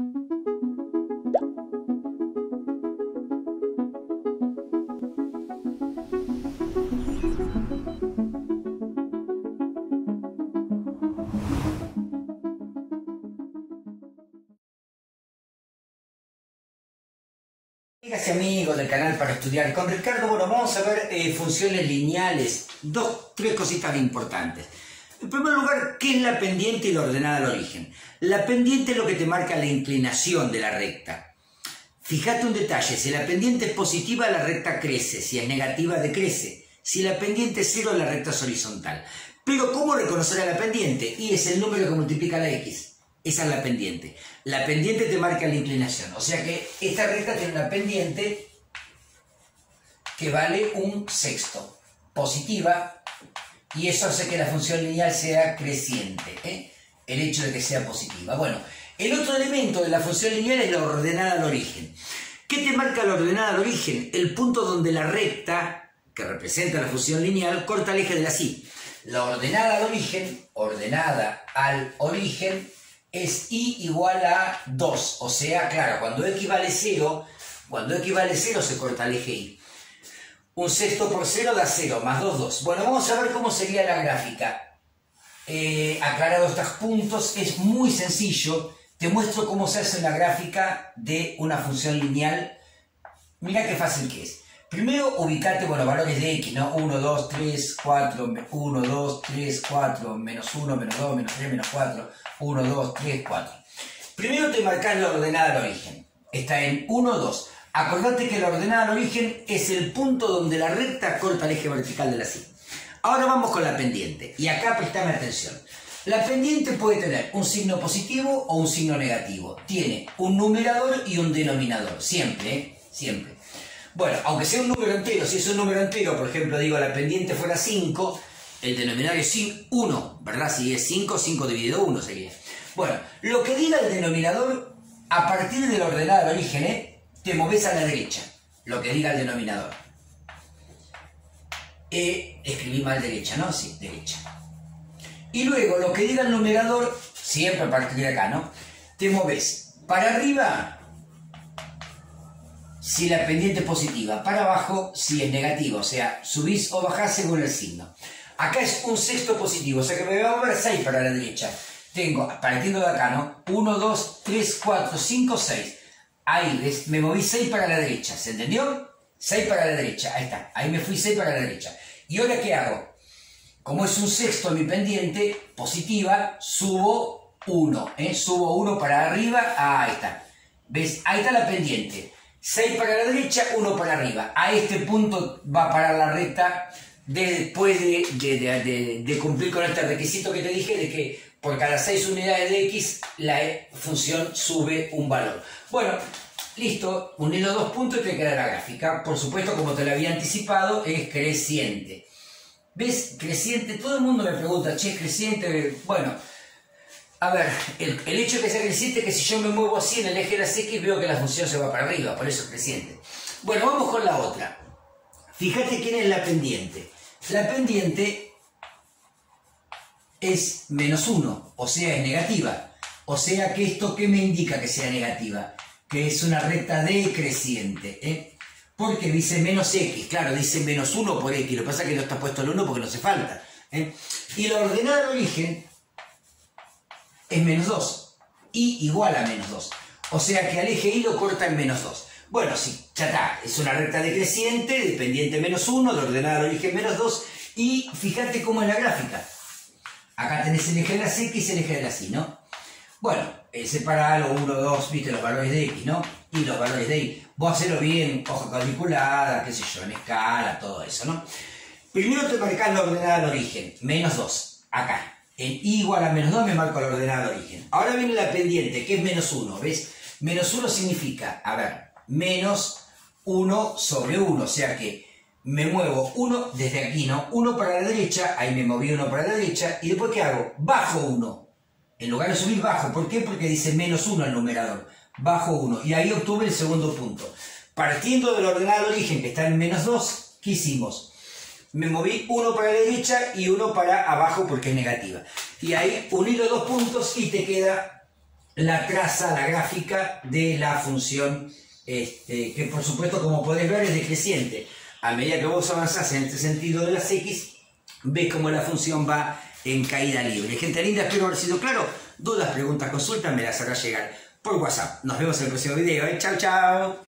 Amigas y amigos del canal para estudiar con Ricardo, bueno, vamos a ver eh, funciones lineales, dos, tres cositas importantes. En primer lugar, ¿qué es la pendiente y la ordenada al origen? La pendiente es lo que te marca la inclinación de la recta. Fíjate un detalle, si la pendiente es positiva, la recta crece, si es negativa, decrece. Si la pendiente es cero, la recta es horizontal. Pero ¿cómo reconocer a la pendiente? Y es el número que multiplica la x. Esa es la pendiente. La pendiente te marca la inclinación. O sea que esta recta tiene una pendiente que vale un sexto. Positiva. Y eso hace que la función lineal sea creciente. ¿eh? El hecho de que sea positiva. Bueno, el otro elemento de la función lineal es la ordenada al origen. ¿Qué te marca la ordenada al origen? El punto donde la recta, que representa la función lineal, corta el eje de la sí. La ordenada al origen, ordenada al origen, es y igual a 2. O sea, claro, cuando x vale 0, cuando x vale 0 se corta el eje y. Un sexto por 0 da 0, más 2, 2. Bueno, vamos a ver cómo sería la gráfica. Eh, aclarado estos puntos, es muy sencillo. Te muestro cómo se hace una gráfica de una función lineal. Mira qué fácil que es. Primero ubicate, bueno, valores de x, ¿no? 1, 2, 3, 4, 1, 2, 3, 4, menos 1, menos 2, menos 3, menos 4, 1, 2, 3, 4. Primero te marcas la ordenada al origen. Está en 1, 2. Acordate que la ordenada al origen es el punto donde la recta corta el eje vertical de la C. Ahora vamos con la pendiente. Y acá prestame atención. La pendiente puede tener un signo positivo o un signo negativo. Tiene un numerador y un denominador. Siempre, ¿eh? Siempre. Bueno, aunque sea un número entero, si es un número entero, por ejemplo, digo, la pendiente fuera 5, el denominador es 1, ¿verdad? Si es 5, 5 dividido 1 sería. Bueno, lo que diga el denominador, a partir de la ordenada de origen, ¿eh? Te moves a la derecha, lo que diga el denominador. E, escribí mal derecha, ¿no? Sí, derecha. Y luego, lo que diga el numerador, siempre a partir de acá, ¿no? Te moves para arriba si la pendiente es positiva, para abajo si es negativa, o sea, subís o bajás según el signo. Acá es un sexto positivo, o sea que me voy a mover 6 para la derecha. Tengo, partiendo de acá, ¿no? 1, 2, 3, 4, 5, 6. Ahí. Me moví 6 para la derecha, ¿se entendió? 6 para la derecha, ahí está. Ahí me fui 6 para la derecha. ¿Y ahora qué hago? Como es un sexto mi pendiente positiva, subo 1, ¿eh? Subo 1 para arriba, ahí está. ¿Ves? Ahí está la pendiente. 6 para la derecha, 1 para arriba. A este punto va a parar la recta después de, cumplir con este requisito que te dije de que por cada 6 unidades de x la función sube un valor. Bueno, listo, unir los dos puntos y te queda la gráfica. Por supuesto, como te lo había anticipado, es creciente. ¿Ves? Creciente, todo el mundo me pregunta, che, es creciente. Bueno, a ver, el, hecho de que sea creciente es que si yo me muevo así en el eje de las X veo que la función se va para arriba, por eso es creciente. Bueno, vamos con la otra. Fíjate quién es la pendiente. La pendiente es menos 1, o sea, es negativa. O sea que esto, ¿qué me indica que sea negativa? Que es una recta decreciente. ¿eh? Porque dice menos x, claro, dice menos 1 por x. Lo que pasa es que no está puesto el 1 porque no hace falta. ¿eh? Y la ordenada de origen es menos 2. Y igual a menos 2. O sea que al eje Y lo corta en menos 2. Bueno, sí, ya está. Es una recta decreciente, dependiente menos 1, de ordenada al origen menos 2. Y fíjate cómo es la gráfica. Acá tenés el eje de la X y el eje de la Y, ¿no? Bueno, eh, separalo 1, 2, viste los valores de X, ¿no? Y los valores de Y. Vos hacerlo bien, hoja cuadriculada, qué sé yo, en escala, todo eso, ¿no? Primero te marcás la ordenada al origen, menos 2, acá en y igual a menos 2 me marco la ordenada de origen. Ahora viene la pendiente, que es menos 1, ¿ves? Menos 1 significa, a ver, menos 1 sobre 1, o sea que me muevo 1 desde aquí, ¿no? 1 para la derecha, ahí me moví 1 para la derecha, y después ¿qué hago? Bajo 1. En lugar de subir, bajo. ¿Por qué? Porque dice menos 1 el numerador. Bajo 1. Y ahí obtuve el segundo punto. Partiendo de la ordenada de origen, que está en menos 2, ¿qué hicimos? me moví uno para la derecha y uno para abajo porque es negativa. Y ahí uní los dos puntos y te queda la traza, la gráfica de la función, este, que por supuesto como podés ver es decreciente. A medida que vos avanzás en este sentido de las X, ves cómo la función va en caída libre. Gente linda, espero haber sido claro. Dudas, preguntas, consultas, me las hará llegar por WhatsApp. Nos vemos en el próximo video. ¿eh? Chao, chao.